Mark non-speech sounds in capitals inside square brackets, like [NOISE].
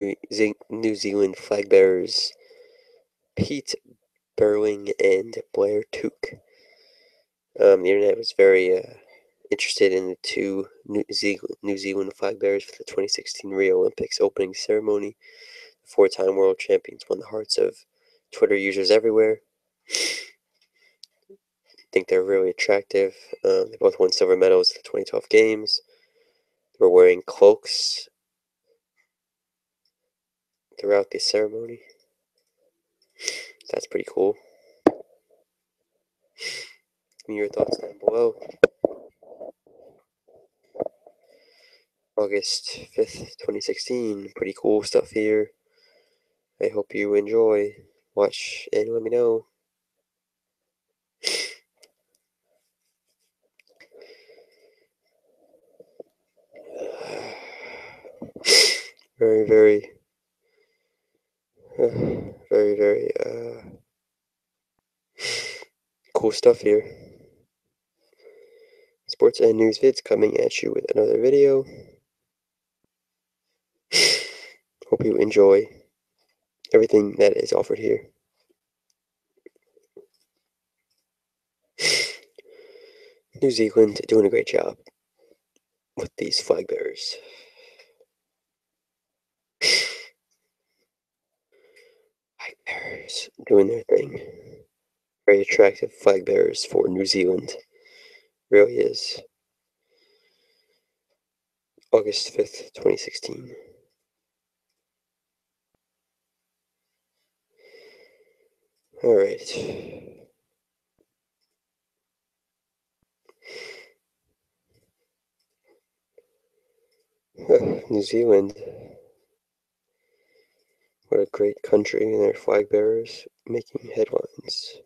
New Zealand flag bearers Pete Burling and Blair Tuke. Um, the internet was very uh, interested in the two New Zealand, New Zealand flag bearers for the 2016 Rio Olympics opening ceremony. The four time world champions won the hearts of Twitter users everywhere. I think they're really attractive. Um, they both won silver medals at the 2012 games. They were wearing cloaks throughout the ceremony. That's pretty cool. Give me your thoughts down below. August 5th, 2016. Pretty cool stuff here. I hope you enjoy. Watch and let me know. [SIGHS] very, very [SIGHS] very, very uh, [SIGHS] cool stuff here. Sports and news vids coming at you with another video. [SIGHS] Hope you enjoy everything that is offered here. New Zealand doing a great job with these flag bearers. Bearers doing their thing. Very attractive flag bearers for New Zealand. Really is. August 5th, 2016. All right. New Zealand. What a great country and their flag bearers making headlines.